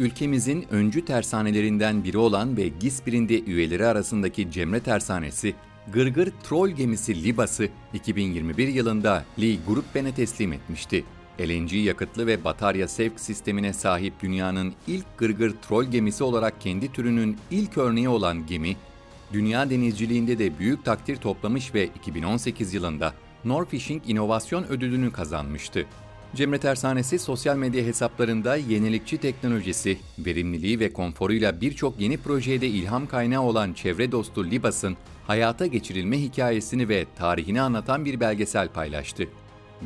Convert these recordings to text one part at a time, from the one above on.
ülkemizin öncü tersanelerinden biri olan ve GİSPİR'inde üyeleri arasındaki Cemre Tersanesi, Gırgır Troll gemisi Libas'ı 2021 yılında Lee Gruppen'e teslim etmişti. LNG yakıtlı ve batarya sevk sistemine sahip dünyanın ilk Gırgır Troll gemisi olarak kendi türünün ilk örneği olan gemi, dünya denizciliğinde de büyük takdir toplamış ve 2018 yılında Norfishing İnovasyon Ödülünü kazanmıştı. Cemre Tersanesi sosyal medya hesaplarında yenilikçi teknolojisi, verimliliği ve konforuyla birçok yeni projeye de ilham kaynağı olan çevre dostu Libas'ın hayata geçirilme hikayesini ve tarihini anlatan bir belgesel paylaştı.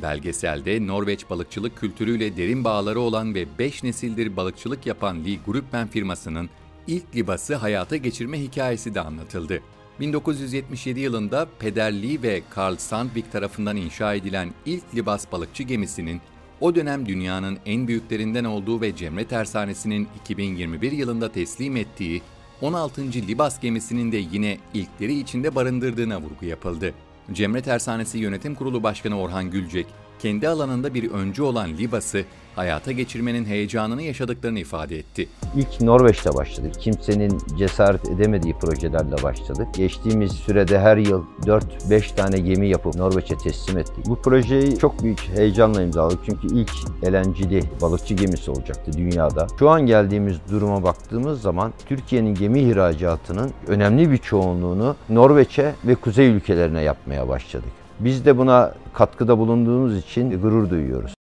Belgeselde Norveç balıkçılık kültürüyle derin bağları olan ve 5 nesildir balıkçılık yapan Lee Grupman firmasının ilk libası hayata geçirme hikayesi de anlatıldı. 1977 yılında Peder Lee ve Carl Sandvik tarafından inşa edilen ilk libas balıkçı gemisinin o dönem dünyanın en büyüklerinden olduğu ve Cemre Tersanesi'nin 2021 yılında teslim ettiği 16. Libas gemisinin de yine ilkleri içinde barındırdığına vurgu yapıldı. Cemre Tersanesi Yönetim Kurulu Başkanı Orhan Gülcek, kendi alanında bir öncü olan Libas'ı hayata geçirmenin heyecanını yaşadıklarını ifade etti. İlk Norveç'te başladık. Kimsenin cesaret edemediği projelerle başladık. Geçtiğimiz sürede her yıl 4-5 tane gemi yapıp Norveç'e teslim ettik. Bu projeyi çok büyük heyecanla imzaladık çünkü ilk elencili balıkçı gemisi olacaktı dünyada. Şu an geldiğimiz duruma baktığımız zaman Türkiye'nin gemi ihracatının önemli bir çoğunluğunu Norveç'e ve kuzey ülkelerine yapmaya başladık. Biz de buna katkıda bulunduğumuz için gurur duyuyoruz.